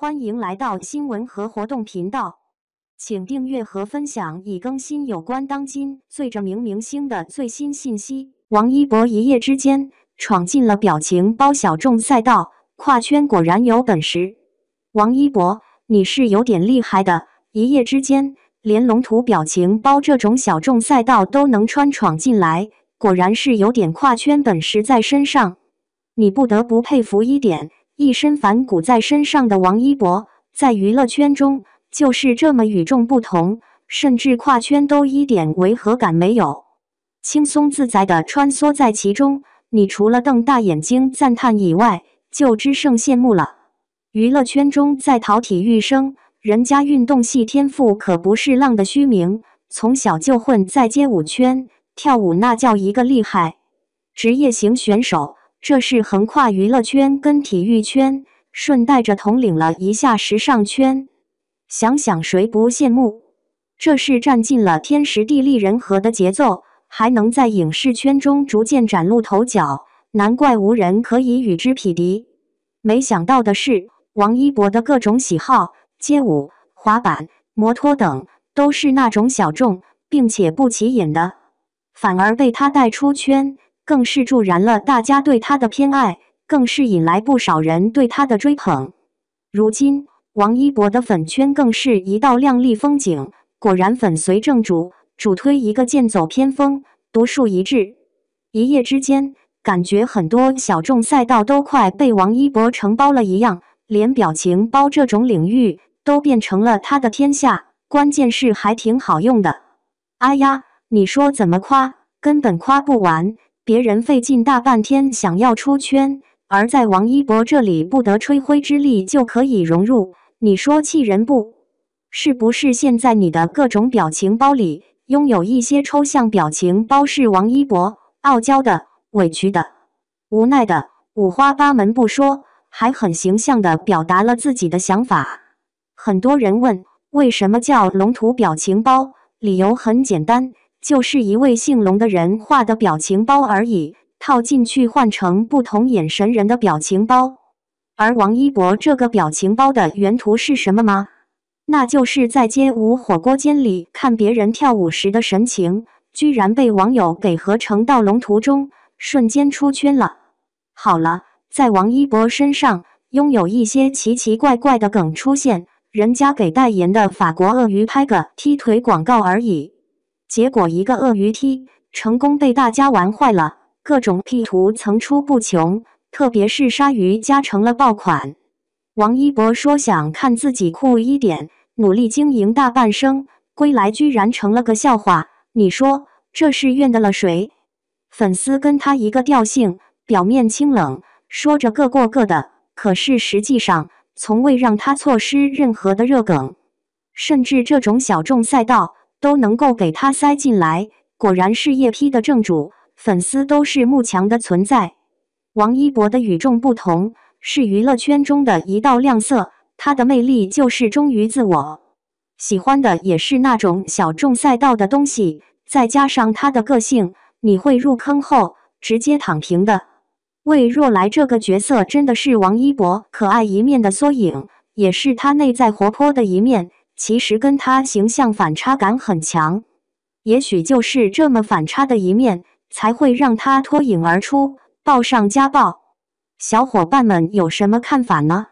欢迎来到新闻和活动频道，请订阅和分享已更新有关当今最着名明星的最新信息。王一博一夜之间闯进了表情包小众赛道，跨圈果然有本事。王一博，你是有点厉害的，一夜之间连龙图表情包这种小众赛道都能穿闯进来，果然是有点跨圈本事在身上。你不得不佩服一点。一身反骨在身上的王一博，在娱乐圈中就是这么与众不同，甚至跨圈都一点违和感没有，轻松自在的穿梭在其中。你除了瞪大眼睛赞叹以外，就只剩羡慕了。娱乐圈中在逃体育生，人家运动系天赋可不是浪的虚名，从小就混在街舞圈，跳舞那叫一个厉害，职业型选手。这是横跨娱乐圈跟体育圈，顺带着统领了一下时尚圈。想想谁不羡慕？这是占尽了天时地利人和的节奏，还能在影视圈中逐渐崭露头角，难怪无人可以与之匹敌。没想到的是，王一博的各种喜好，街舞、滑板、摩托等，都是那种小众并且不起眼的，反而被他带出圈。更是助燃了大家对他的偏爱，更是引来不少人对他的追捧。如今，王一博的粉圈更是一道亮丽风景。果然，粉随正主，主推一个剑走偏锋，独树一帜。一夜之间，感觉很多小众赛道都快被王一博承包了一样，连表情包这种领域都变成了他的天下。关键是还挺好用的。哎呀，你说怎么夸，根本夸不完。别人费尽大半天想要出圈，而在王一博这里不得吹灰之力就可以融入，你说气人不？是不是现在你的各种表情包里拥有一些抽象表情包是王一博傲娇的、委屈的、无奈的，五花八门不说，还很形象地表达了自己的想法。很多人问为什么叫龙图表情包，理由很简单。就是一位姓龙的人画的表情包而已，套进去换成不同眼神人的表情包。而王一博这个表情包的原图是什么吗？那就是在街舞火锅间里看别人跳舞时的神情，居然被网友给合成到龙图中，瞬间出圈了。好了，在王一博身上拥有一些奇奇怪怪的梗出现，人家给代言的法国鳄鱼拍个踢腿广告而已。结果一个鳄鱼踢成功被大家玩坏了，各种 P 图层出不穷，特别是鲨鱼加成了爆款。王一博说想看自己酷一点，努力经营大半生，归来居然成了个笑话。你说这是怨得了谁？粉丝跟他一个调性，表面清冷，说着各过各的，可是实际上从未让他错失任何的热梗，甚至这种小众赛道。都能够给他塞进来，果然是叶批的正主，粉丝都是慕强的存在。王一博的与众不同是娱乐圈中的一道亮色，他的魅力就是忠于自我，喜欢的也是那种小众赛道的东西，再加上他的个性，你会入坑后直接躺平的。魏若来这个角色真的是王一博可爱一面的缩影，也是他内在活泼的一面。其实跟他形象反差感很强，也许就是这么反差的一面，才会让他脱颖而出，爆上加爆。小伙伴们有什么看法呢？